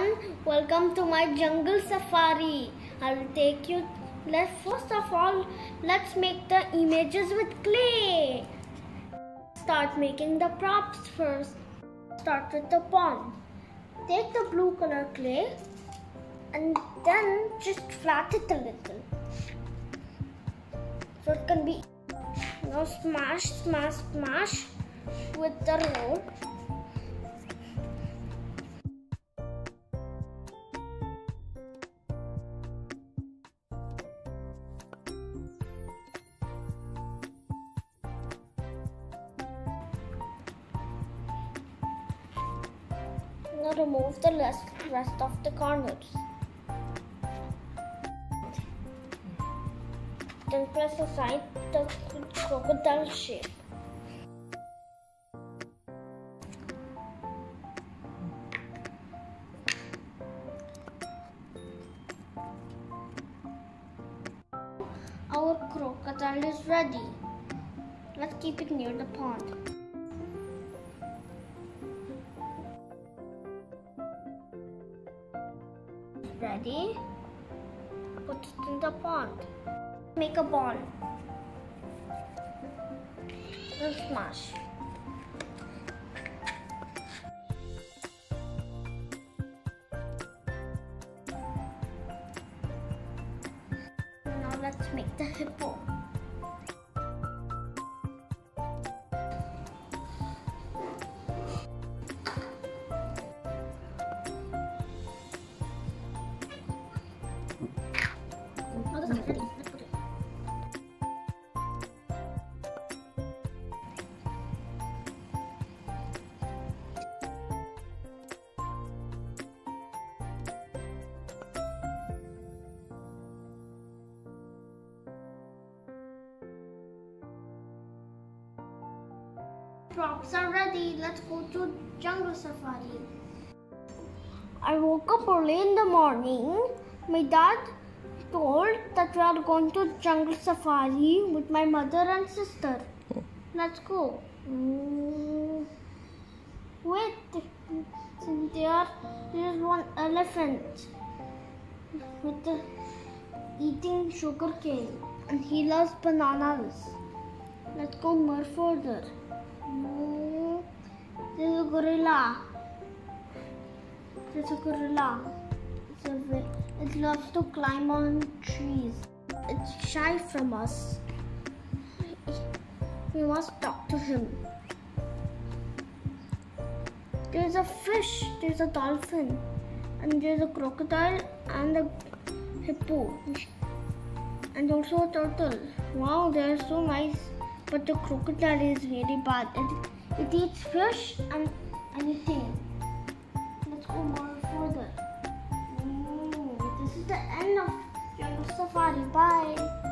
everyone, welcome to my jungle safari. I'll take you. let's, first of all, let's make the images with clay. Start making the props first. Start with the pond. Take the blue color clay and then just flat it a little. So it can be now smash, smash, smash with the roll. Now remove the rest, of the corners. Then press aside the crocodile shape. Our crocodile is ready. Let's keep it near the pond. Ready? Put it in the pond. Make a ball. Then smash. Now let's make the hippo. Props are ready. Let's go to jungle safari. I woke up early in the morning. My dad told that we are going to jungle safari with my mother and sister. Let's go. Mm, Wait, there, there is one elephant with the eating sugar cane, and he loves bananas. Let's go more further. Mm, There's a gorilla. There's a gorilla. It's a it loves to climb on trees. It's shy from us. We must talk to him. There's a fish, there's a dolphin, and there's a crocodile and a hippo, and also a turtle. Wow, they're so nice but the crocodile is very bad. It, it eats fish and anything. Let's go more further. Ooh, this is the end of Jungle Safari. Bye.